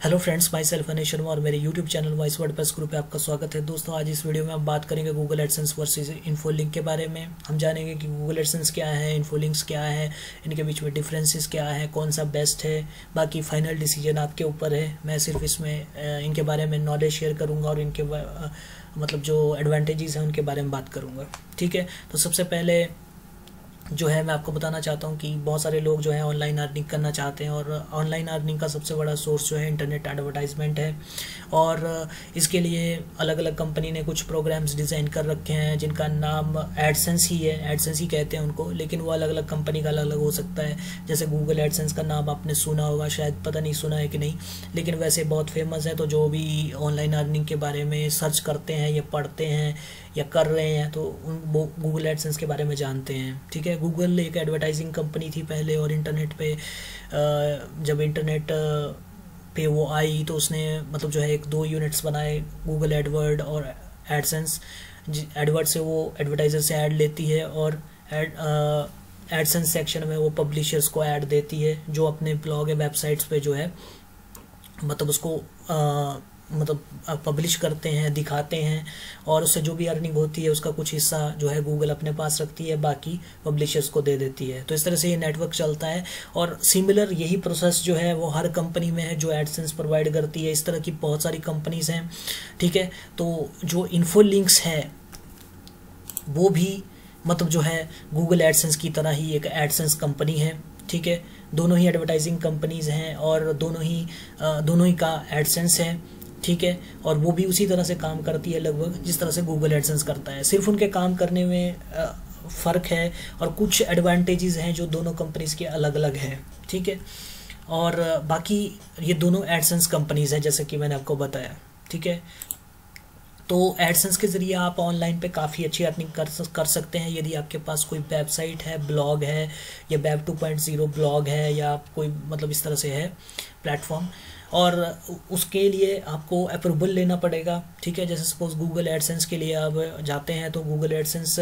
Hello friends myself Anish Sharma और मेरे YouTube channel voice word plus group पे आपका स्वागत है। दोस्तों, आज इस वीडियो में हम बात करेंगे Google AdSense versus info link के बारे में। हम जानेंगे कि गूगल एडसेंस क्या है इन्फो लिंक्स क्या है, इनके बीच में डिफरेंसेस क्या है, कौन सा बेस्ट है, बाकी फाइनल डिसीज़न आपके ऊपर है। मैं सिर्फ़ इसमें इनके बारे में नॉलेज शेयर करूँगा और इनके मतलब जो एडवांटेजेस हैं उनके बारे में बात करूँगा। ठीक है? तो सबसे पहले जो है, मैं आपको बताना चाहता हूँ कि बहुत सारे लोग जो है ऑनलाइन अर्निंग करना चाहते हैं और ऑनलाइन अर्निंग का सबसे बड़ा सोर्स जो है इंटरनेट एडवर्टाइजमेंट है। और इसके लिए अलग अलग कंपनी ने कुछ प्रोग्राम्स डिज़ाइन कर रखे हैं, जिनका नाम एडसेंस ही है। एडसेंस ही कहते हैं उनको, लेकिन वो अलग अलग कंपनी का अलग अलग हो सकता है। जैसे गूगल एडसेंस का नाम आपने सुना होगा, शायद पता नहीं सुना है कि नहीं, लेकिन वैसे बहुत फ़ेमस है तो जो भी ऑनलाइन अर्निंग के बारे में सर्च करते हैं या पढ़ते हैं या कर रहे हैं तो उन गूगल एडसेंस के बारे में जानते हैं, ठीक है? गूगल एक एडवर्टाइजिंग कंपनी थी पहले और इंटरनेट पे जब इंटरनेट पे वो आई तो उसने मतलब जो है एक दो यूनिट्स बनाए गूगल एडवर्ड और एडसेंस एडवर्ड से वो एडवर्टाइज़र से ऐड लेती है और एड एडसेंस सेक्शन में वो पब्लिशर्स को ऐड देती है जो अपने ब्लॉग या वेबसाइट्स पे जो है मतलब उसको आ, मतलब पब्लिश करते हैं, दिखाते हैं और उससे जो भी अर्निंग होती है, उसका कुछ हिस्सा जो है गूगल अपने पास रखती है, बाकी पब्लिशर्स को दे देती है। तो इस तरह से ये नेटवर्क चलता है और सिमिलर यही प्रोसेस जो है, वो हर कंपनी में है जो एडसेंस प्रोवाइड करती है। इस तरह की बहुत सारी कंपनीज़ हैं, ठीक है? तो जो इन्फो लिंक्स है, वो भी मतलब जो है गूगल एडसेंस की तरह ही एक एडसेंस कंपनी है, ठीक है? दोनों ही एडवर्टाइजिंग कंपनीज़ हैं और दोनों ही दोनों ही का एडसेंस है। ठीक है? और वो भी उसी तरह से काम करती है लगभग, जिस तरह से गूगल एडसेंस करता है। सिर्फ़ उनके काम करने में फ़र्क है और कुछ एडवांटेजेस हैं जो दोनों कंपनीज़ के अलग अलग हैं, ठीक है? और बाकी ये दोनों एडसेंस कंपनीज़ हैं, जैसे कि मैंने आपको बताया, ठीक है? तो एडसेंस के ज़रिए आप ऑनलाइन पे काफ़ी अच्छी अर्निंग कर कर सकते हैं। यदि आपके पास कोई वेबसाइट है ब्लॉग है, या web two point zero blog है, या कोई मतलब इस तरह से है प्लेटफॉर्म और उसके लिए आपको अप्रूवल लेना पड़ेगा, ठीक है? जैसे सपोज़ गूगल एडसेंस के लिए आप जाते हैं तो गूगल एडसेंस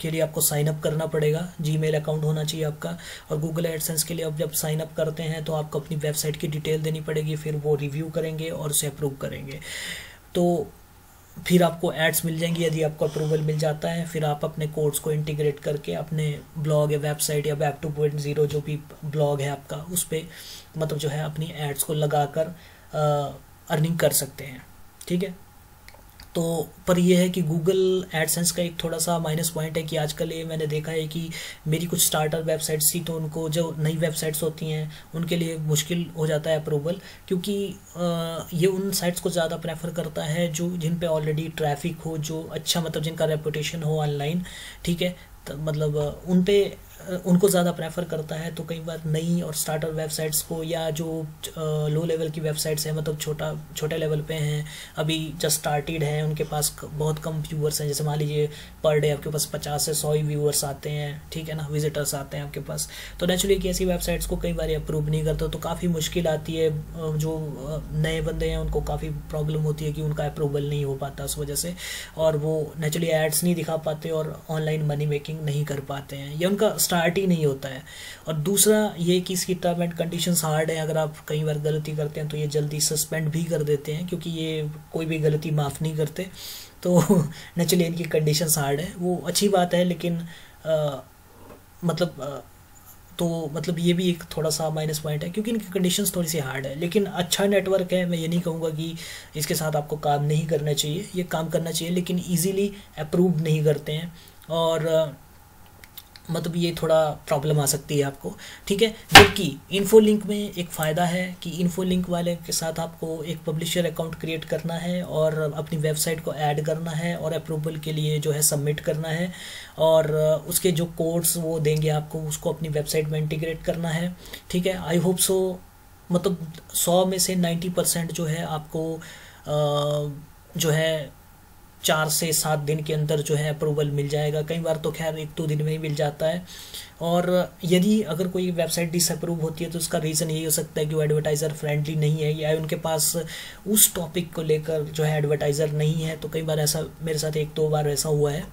के लिए आपको साइन अप करना पड़ेगा। जीमेल अकाउंट होना चाहिए आपका। और गूगल एडसेंस के लिए आप जब साइन अप करते हैं तो आपको अपनी वेबसाइट की डिटेल देनी पड़ेगी, फिर वो रिव्यू करेंगे और उसे अप्रूव करेंगे। तो फिर आपको एड्स मिल जाएँगी यदि आपको अप्रूवल मिल जाता है, फिर आप अपने कोर्स को इंटीग्रेट करके अपने ब्लॉग या वेबसाइट या वेब टू पॉइंट ज़ीरो जो भी ब्लॉग है आपका, उस पर मतलब जो है अपनी एड्स को लगाकर अर्निंग कर सकते हैं। ठीक है? तो पर यह है कि गूगल एडसेंस का एक थोड़ा सा माइनस पॉइंट है कि आजकल ये मैंने देखा है कि मेरी कुछ स्टार्टअप वेबसाइट्स थी तो उनको जो नई वेबसाइट्स होती हैं, उनके लिए मुश्किल हो जाता है अप्रूवल क्योंकि ये उन साइट्स को ज़्यादा प्रेफर करता है जो, जिन पे ऑलरेडी ट्रैफ़िक हो, जो अच्छा मतलब जिनका रेपुटेशन हो ऑनलाइन ठीक है? मतलब उन पे उनको ज़्यादा प्रेफर करता है तो कई बार नई और स्टार्टर वेबसाइट्स को या जो लो लेवल की वेबसाइट्स हैं मतलब छोटा, छोटे लेवल पे हैं, अभी जस्ट स्टार्टेड हैं, उनके पास बहुत कम व्यूअर्स हैं, जैसे मान लीजिए पर डे आपके पास पचास से सौ ही व्यूअर्स आते हैं, ठीक है ना विजिटर्स आते हैं आपके पास। तो नेचुरली ऐसी वेबसाइट्स को कई बार अप्रूव नहीं करता तो काफ़ी मुश्किल आती है जो नए बंदे हैं, उनको काफ़ी प्रॉब्लम होती है कि उनका अप्रूवल नहीं हो पाता उस वजह से, और वो नेचुरली एड्स नहीं दिखा पाते और ऑनलाइन मनी मेकिंग नहीं कर पाते हैं, या उनका स्टार्ट ही नहीं होता है। और दूसरा ये कि इसकी टर्म एंड कंडीशन हार्ड है अगर आप कई बार गलती करते हैं तो ये जल्दी सस्पेंड भी कर देते हैं क्योंकि ये कोई भी गलती माफ़ नहीं करते। तो नेचुरली इनकी कंडीशन हार्ड है। वो अच्छी बात है लेकिन आ, मतलब आ, तो मतलब ये भी एक थोड़ा सा माइनस पॉइंट है क्योंकि इनकी कंडीशंस थोड़ी सी हार्ड है। लेकिन अच्छा नेटवर्क है मैं ये नहीं कहूँगा कि इसके साथ आपको काम नहीं करना चाहिए। ये काम करना चाहिए लेकिन ईजीली अप्रूव नहीं करते हैं। और मतलब ये थोड़ा प्रॉब्लम आ सकती है आपको ठीक है? जबकि इन्फो लिंक में एक फ़ायदा है कि इन्फो लिंक वाले के साथ आपको एक पब्लिशर अकाउंट क्रिएट करना है और अपनी वेबसाइट को ऐड करना है और अप्रूवल के लिए जो है सबमिट करना है और उसके जो कोड्स वो देंगे आपको उसको अपनी वेबसाइट में इंटीग्रेट करना है ठीक है? आई होप सो मतलब सौ में से नाइन्टी परसेंट जो है आपको आ, जो है चार से सात दिन के अंदर जो है अप्रूवल मिल जाएगा। कई बार तो खैर एक दो दिन में ही मिल जाता है। और यदि अगर कोई वेबसाइट डिसअप्रूव होती है तो उसका रीज़न यही हो सकता है कि वो एडवर्टाइज़र फ्रेंडली नहीं है, या उनके पास उस टॉपिक को लेकर जो है एडवर्टाइज़र नहीं है तो कई बार ऐसा मेरे साथ एक दो बार ऐसा हुआ है।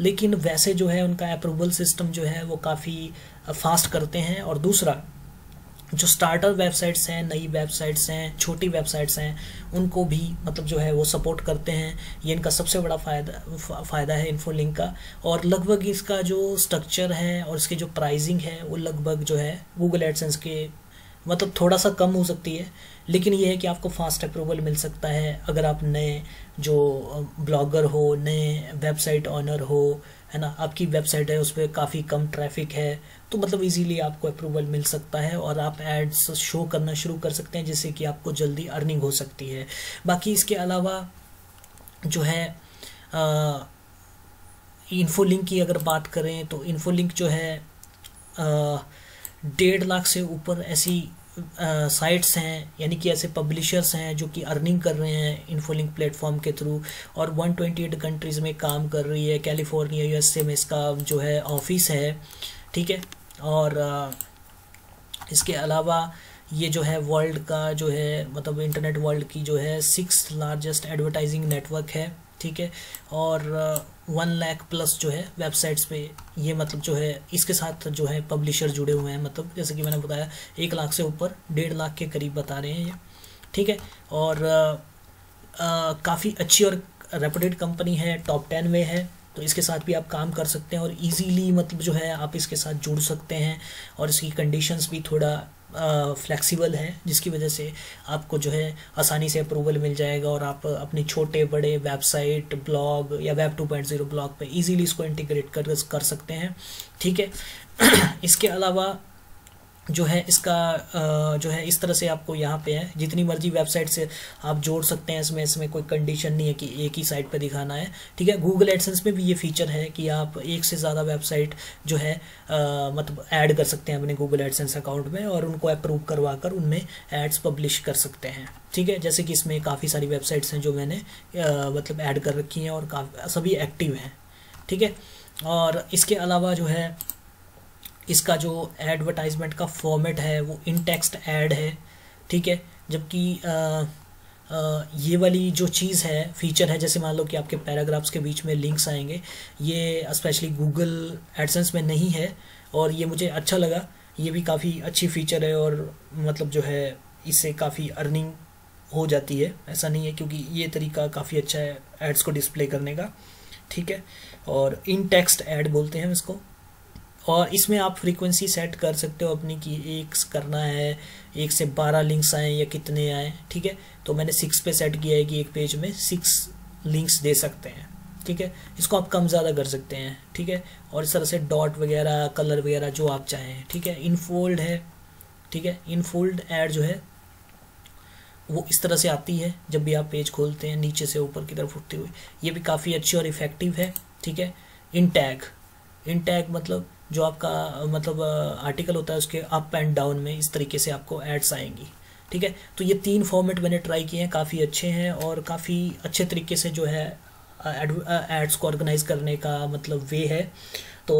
लेकिन वैसे जो है उनका अप्रूवल सिस्टम जो है वो काफ़ी फास्ट करते हैं। और दूसरा जो स्टार्टर वेबसाइट्स हैं, नई वेबसाइट्स हैं, छोटी वेबसाइट्स हैं, उनको भी मतलब जो है वो सपोर्ट करते हैं। ये इनका सबसे बड़ा फ़ायदा फ़ायदा है इन्फो लिंक का। और लगभग इसका जो स्ट्रक्चर है और इसकी जो प्राइजिंग है, वो लगभग जो है गूगल एडसेंस के मतलब थोड़ा सा कम हो सकती है। लेकिन ये है कि आपको फास्ट अप्रूवल मिल सकता है। अगर आप नए जो ब्लॉगर हो, नए वेबसाइट ऑनर हो, है ना? आपकी वेबसाइट है, उस पर काफ़ी कम ट्रैफ़िक है। तो मतलब इजीली आपको अप्रूवल मिल सकता है और आप एड्स शो करना शुरू कर सकते हैं जिससे कि आपको जल्दी अर्निंग हो सकती है। बाकी इसके अलावा जो है इन्फो लिंक की अगर बात करें तो इन्फो लिंक जो है डेढ़ लाख से ऊपर ऐसी साइट्स हैं, यानी कि ऐसे पब्लिशर्स हैं जो कि अर्निंग कर रहे हैं इन्फोलिंक प्लेटफॉर्म के थ्रू और 128 कंट्रीज़ में काम कर रही है। कैलिफ़ोर्निया यूएसए में इसका जो है ऑफ़िस है, ठीक है? और इसके अलावा ये जो है वर्ल्ड का जो है मतलब इंटरनेट वर्ल्ड की जो है सिक्स लार्जेस्ट एडवर्टाइजिंग नेटवर्क है, ठीक है? और वन लैख प्लस जो है वेबसाइट्स पे ये मतलब जो है, इसके साथ जो है पब्लिशर जुड़े हुए हैं मतलब जैसे कि मैंने बताया, एक लाख से ऊपर, डेढ़ लाख के करीब बता रहे हैं ये, ठीक है? और काफ़ी अच्छी और रेपुटेड कंपनी है टॉप टेन में है तो इसके साथ भी आप काम कर सकते हैं और इजीली मतलब जो है आप इसके साथ जुड़ सकते हैं और इसकी कंडीशंस भी थोड़ा फ्लेक्सिबल है, जिसकी वजह से आपको जो है आसानी से अप्रूवल मिल जाएगा और आप अपने छोटे बड़े वेबसाइट ब्लॉग या web two point zero blog पर ईजीली इसको इंटीग्रेट कर कर सकते हैं। ठीक है? इसके अलावा जो है इसका जो है इस तरह से आपको यहाँ पे है। जितनी मर्ज़ी वेबसाइट से आप जोड़ सकते हैं इसमें इसमें कोई कंडीशन नहीं है कि एक ही साइट पे दिखाना है। ठीक है गूगल एडसेंस में भी ये फीचर है कि आप एक से ज़्यादा वेबसाइट जो है मतलब ऐड कर सकते हैं अपने गूगल एडसेंस अकाउंट में और उनको अप्रूव करवा कर उनमें एड्स पब्लिश कर सकते हैं। ठीक है, जैसे कि इसमें काफ़ी सारी वेबसाइट्स हैं जो मैंने मतलब ऐड कर रखी हैं और सभी एक्टिव हैं। ठीक है, और इसके अलावा जो है इसका जो एडवर्टाइजमेंट का फॉर्मेट है, वो इन टेक्स्ट एड है, ठीक है? जबकि ये वाली जो चीज़ है फीचर है, जैसे मान लो कि आपके पैराग्राफ्स के बीच में लिंक्स आएँगे, ये स्पेशली गूगल एडसेंस में नहीं है, और ये मुझे अच्छा लगा। ये भी काफ़ी अच्छी फीचर है और मतलब जो है, इससे काफ़ी अर्निंग हो जाती है। ऐसा नहीं है क्योंकि ये तरीका काफ़ी अच्छा है एड्स को डिस्प्ले करने का, ठीक है? और इन टेक्स्ट ऐड बोलते हैं इसको। और इसमें आप फ्रीक्वेंसी सेट कर सकते हो अपनी कि एक करना है, एक से बारह लिंक्स आए या कितने आए, ठीक है? तो मैंने सिक्स पे सेट किया है कि एक पेज में सिक्स लिंक्स दे सकते हैं, ठीक है? इसको आप कम ज़्यादा कर सकते हैं, ठीक है? और इस तरह से डॉट वगैरह कलर वगैरह जो आप चाहें, ठीक है? इनफोल्ड है, ठीक है? इनफोल्ड एड जो है, वो इस तरह से आती है, जब भी आप पेज खोलते हैं, नीचे से ऊपर की तरफ़ उठते हुए। ये भी काफ़ी अच्छी और इफ़ेक्टिव है, ठीक है? इन टैग इन टैग मतलब जो आपका मतलब आर्टिकल होता है उसके अप एंड डाउन में इस तरीके से आपको एड्स आएँगी, ठीक है? तो ये तीन फॉर्मेट मैंने ट्राई किए हैं, काफ़ी अच्छे हैं और काफ़ी अच्छे तरीके से जो है एड्स को ऑर्गेनाइज करने का मतलब वे है। तो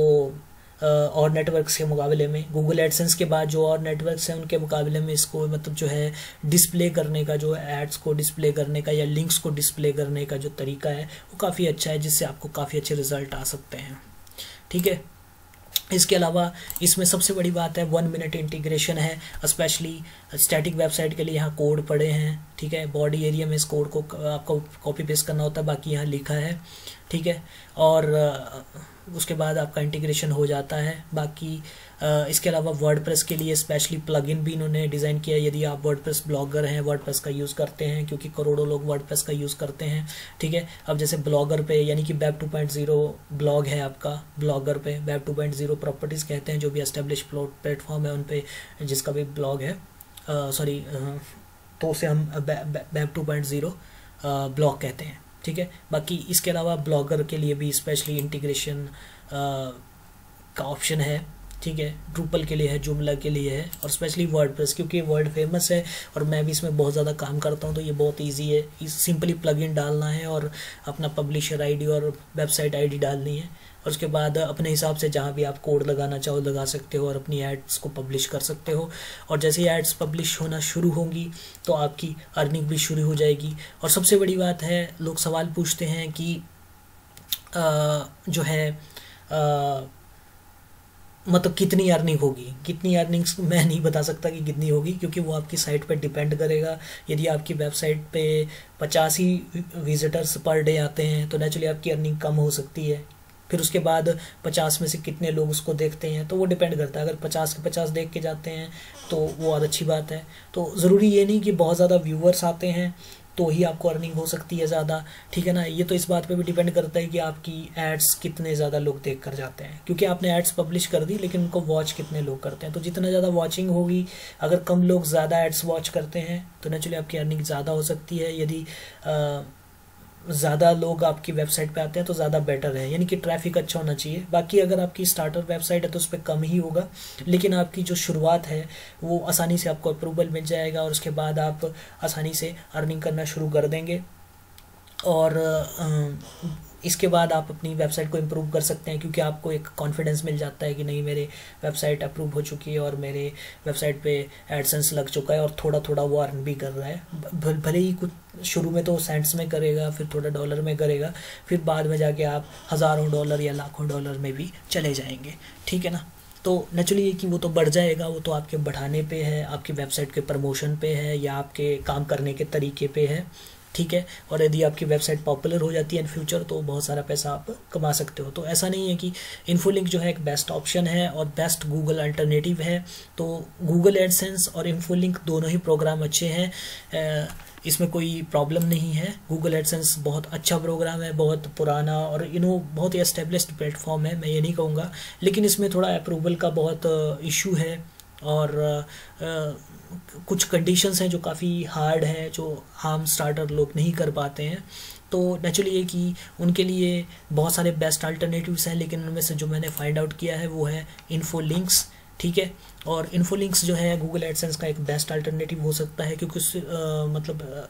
और नेटवर्क्स के मुकाबले में गूगल एडसेंस के बाद जो और नेटवर्क्स हैं, उनके मुकाबले में इसको मतलब जो है डिस्प्ले करने का, जो एड्स को डिस्प्ले करने का या लिंक्स को डिस्प्ले करने का जो तरीका है, वो काफ़ी अच्छा है, जिससे आपको काफ़ी अच्छे रिज़ल्ट आ सकते हैं, ठीक है? इसके अलावा इसमें सबसे बड़ी बात है वन मिनट इंटीग्रेशन है स्पेशली स्टैटिक वेबसाइट के लिए यहाँ कोड पड़े हैं, ठीक है? बॉडी एरिया में इस कोड को आपको कॉपी पेस्ट करना होता है, बाकी यहाँ लिखा है, ठीक है? और उसके बाद आपका इंटीग्रेशन हो जाता है। बाकी इसके अलावा वर्ड के लिए स्पेशली प्लगइन भी इन्होंने डिज़ाइन किया यदि आप वर्ड ब्लॉगर हैं वर्ड का यूज़ करते हैं, क्योंकि करोड़ों लोग वर्ड का यूज़ करते हैं, ठीक है? अब जैसे ब्लॉगर पे, यानी कि वेब 2.0 ब्लॉग है आपका ब्लॉगर पे वेब 2.0 प्रॉपर्टीज़ कहते हैं, जो भी एस्टेब्लिश प्लेटफॉर्म है उन पर जिसका भी ब्लॉग है सॉरी तो उसे हम web two point zero blog कहते हैं। ठीक है? बाकी इसके अलावा ब्लॉगर के लिए भी स्पेशली इंटीग्रेशन का ऑप्शन है, ठीक है? ड्रूपल के लिए है जुमला के लिए है और स्पेशली वर्ड क्योंकि वर्ल्ड फ़ेमस है और मैं भी इसमें बहुत ज़्यादा काम करता हूँ तो ये बहुत इजी है। सिंपली प्लगइन डालना है और अपना पब्लिशर आईडी और वेबसाइट आईडी डालनी है। उसके बाद अपने हिसाब से जहाँ भी आप कोड लगाना चाहो लगा सकते हो और अपनी एड्स को पब्लिश कर सकते हो। और जैसे ही एड्स पब्लिश होना शुरू होंगी तो आपकी अर्निंग भी शुरू हो जाएगी। और सबसे बड़ी बात है, लोग सवाल पूछते हैं कि जो है मतलब कितनी अर्निंग होगी? कितनी अर्निंग्स मैं नहीं बता सकता कि कितनी होगी, क्योंकि वो आपकी साइट पर डिपेंड करेगा। यदि आपकी वेबसाइट पे पचासी विजिटर्स पर डे आते हैं तो नेचुरली आपकी अर्निंग कम हो सकती है। फिर उसके बाद पचास में से कितने लोग उसको देखते हैं तो वो डिपेंड करता है। अगर पचास के पचास देख के जाते हैं तो वो और अच्छी बात है। तो ज़रूरी ये नहीं कि बहुत ज़्यादा व्यूअर्स आते हैं तो ही आपको अर्निंग हो सकती है ज़्यादा। ठीक है ना? ये तो इस बात पे भी डिपेंड करता है कि आपकी एड्स कितने ज़्यादा लोग देख कर जाते हैं। क्योंकि आपने एड्स पब्लिश कर दी, लेकिन उनको वॉच कितने लोग करते हैं। तो जितना ज़्यादा वॉचिंग होगी, अगर कम लोग ज़्यादा एड्स वॉच करते हैं तो नेचुरली आपकी अर्निंग ज़्यादा हो सकती है। यदि ज़्यादा लोग आपकी वेबसाइट पे आते हैं तो ज़्यादा बेटर है। यानी कि ट्रैफ़िक अच्छा होना चाहिए। बाकी अगर आपकी स्टार्टर वेबसाइट है तो उस पर कम ही होगा। लेकिन आपकी जो शुरुआत है, वो आसानी से आपको अप्रूवल मिल जाएगा और उसके बाद आप आसानी से अर्निंग करना शुरू कर देंगे। और इसके बाद आप अपनी वेबसाइट को इम्प्रूव कर सकते हैं, क्योंकि आपको एक कॉन्फिडेंस मिल जाता है कि नहीं, मेरे वेबसाइट अप्रूव हो चुकी है और मेरे वेबसाइट पे एडसेंस लग चुका है और थोड़ा थोड़ा वो अर्न भी कर रहा है। भले ही कुछ शुरू में तो सेंट्स में करेगा, फिर थोड़ा डॉलर में करेगा, फिर बाद में जाके आप हज़ारों डॉलर या लाखों डॉलर में भी चले जाएँगे, ठीक है ना? तो नेचुरली ये कि वो तो बढ़ जाएगा, वो तो आपके बढ़ाने पे है, आपकी वेबसाइट के प्रमोशन पे है, या आपके काम करने के तरीके पे है। ठीक है? और यदि आपकी वेबसाइट पॉपुलर हो जाती है इन फ्यूचर तो बहुत सारा पैसा आप कमा सकते हो। तो ऐसा नहीं है कि इन्फोलिंक जो है एक बेस्ट ऑप्शन है और बेस्ट गूगल अल्टरनेटिव है। तो गूगल एडसेंस और इन्फोलिंक दोनों ही प्रोग्राम अच्छे हैं। इसमें कोई प्रॉब्लम नहीं है। गूगल एडसेंस बहुत अच्छा प्रोग्राम है, बहुत पुराना और यू नो बहुत ही एस्टेब्लिश्ड प्लेटफॉर्म है, मैं ये नहीं कहूँगा। लेकिन इसमें थोड़ा अप्रूवल का बहुत इशू है। और कुछ कंडीशंस हैं जो काफ़ी हार्ड हैं, जो आम स्टार्टर लोग नहीं कर पाते हैं। तो नेचुरली ये कि उनके लिए बहुत सारे बेस्ट अल्टरनेटिव्स हैं, लेकिन उनमें से जो मैंने फाइंड आउट किया है वो है इन्फो लिंक्स ठीक है? और इन्फो लिंक्स जो है गूगल एडसेंस का एक बेस्ट अल्टरनेटिव हो सकता है, क्योंकि उस मतलब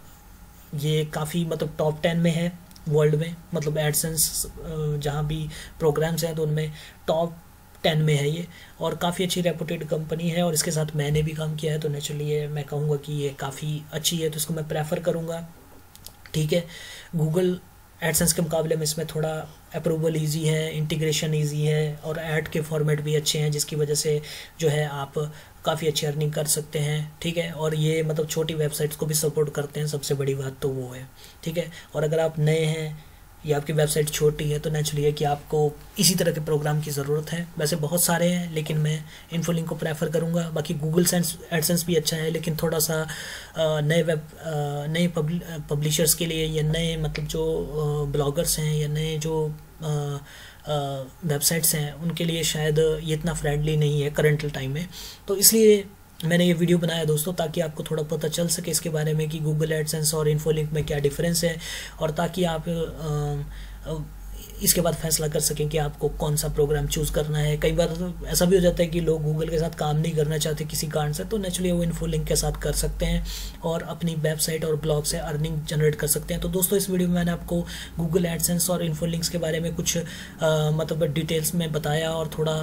ये काफ़ी मतलब टॉप टेन में है वर्ल्ड में। मतलब एडसेंस जहाँ भी प्रोग्राम्स हैं तो उनमें टॉप टेन में है ये। और काफ़ी अच्छी रेपूटेड कंपनी है और इसके साथ मैंने भी काम किया है तो नेचुरली ये मैं कहूँगा कि ये काफ़ी अच्छी है तो इसको मैं प्रेफर करूँगा। ठीक है? गूगल एडसेंस के मुकाबले में इसमें थोड़ा अप्रूवल इजी है इंटीग्रेशन इजी है और ऐड के फॉर्मेट भी अच्छे हैं, जिसकी वजह से जो है आप काफ़ी अच्छी अर्निंग कर सकते हैं। ठीक है? और ये मतलब छोटी वेबसाइट्स को भी सपोर्ट करते हैं, सबसे बड़ी बात तो वो है। ठीक है? और अगर आप नए हैं या आपकी वेबसाइट छोटी है तो नेचुरली है कि आपको इसी तरह के प्रोग्राम की ज़रूरत है। वैसे बहुत सारे हैं, लेकिन मैं इन्फोलिंक को प्रेफर करूँगा। बाकी गूगल सेंस एडसेंस भी अच्छा है, लेकिन थोड़ा सा नए वेब नए पब्लिशर्स के लिए या नए मतलब जो ब्लॉगर्स हैं या नए जो वेबसाइट्स हैं, उनके लिए शायद ये इतना फ्रेंडली नहीं है करंट टाइम में। तो इसलिए मैंने ये वीडियो बनाया दोस्तों ताकि आपको थोड़ा पता चल सके इसके बारे में कि गूगल एडसेंस और इन्फोलिंक में क्या डिफरेंस है और ताकि आप इसके बाद फैसला कर सकें कि आपको कौन सा प्रोग्राम चूज़ करना है। कई बार तो ऐसा भी हो जाता है कि लोग गूगल के साथ काम नहीं करना चाहते किसी कारण से तो नेचुरली वो इन्फो लिंक के साथ कर सकते हैं और अपनी वेबसाइट और ब्लॉग से अर्निंग जनरेट कर सकते हैं। तो दोस्तों इस वीडियो में मैंने आपको गूगल एडसेंस और इन्फो लिंक्स के बारे में कुछ आ, मतलब डिटेल्स में बताया और थोड़ा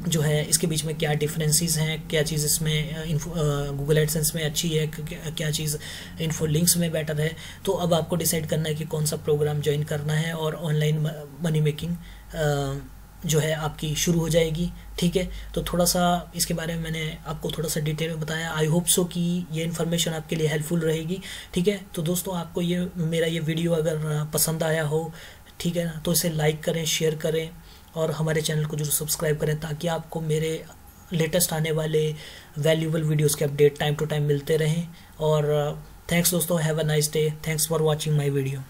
जो है, इसके बीच में क्या डिफरेंसेस हैं, क्या चीज़ इसमें इन्फो गूगल एडसेंस में अच्छी है क्या चीज़ इन्फो लिंक्स में बेटर है। तो अब आपको डिसाइड करना है कि कौन सा प्रोग्राम ज्वाइन करना है और ऑनलाइन मनी मेकिंग जो है आपकी शुरू हो जाएगी। ठीक है? तो थोड़ा सा इसके बारे में मैंने आपको थोड़ा सा डिटेल में बताया। आई होप सो कि ये इन्फॉर्मेशन आपके लिए हेल्पफुल रहेगी। ठीक है? तो दोस्तों, आपको ये, मेरा ये वीडियो अगर पसंद आया हो, ठीक है ना तो इसे लाइक करें शेयर करें। और हमारे चैनल को ज़रूर सब्सक्राइब करें ताकि आपको मेरे लेटेस्ट आने वाले वैल्यूबल वीडियोस के अपडेट टाइम टू टाइम मिलते रहें। और थैंक्स दोस्तों have a nice day thanks for watching my video